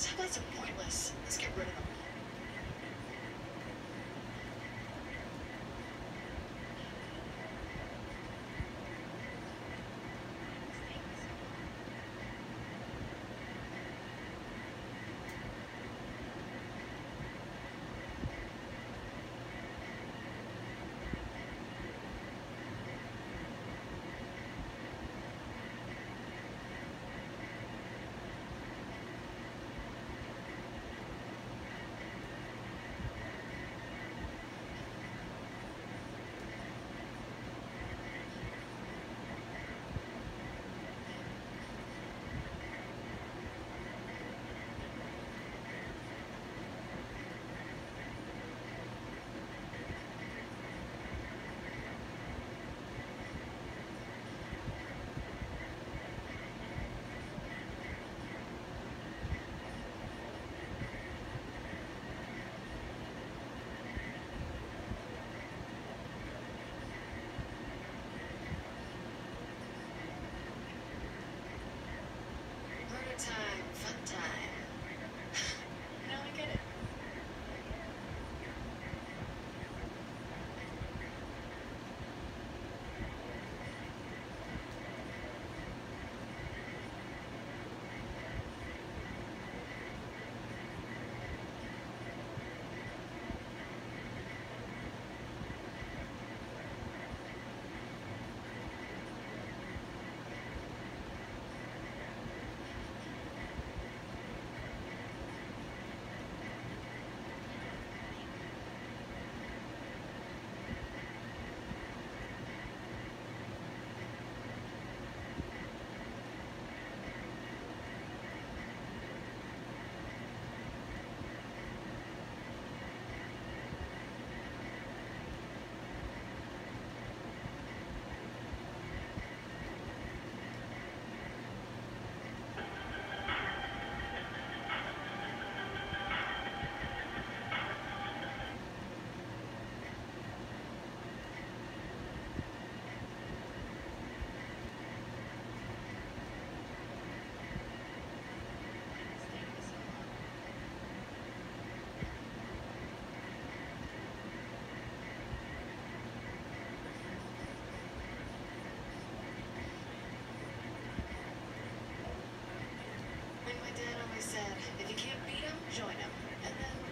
Some nights are pointless. Let's get rid of them. Said, if you can't beat him, join him. And then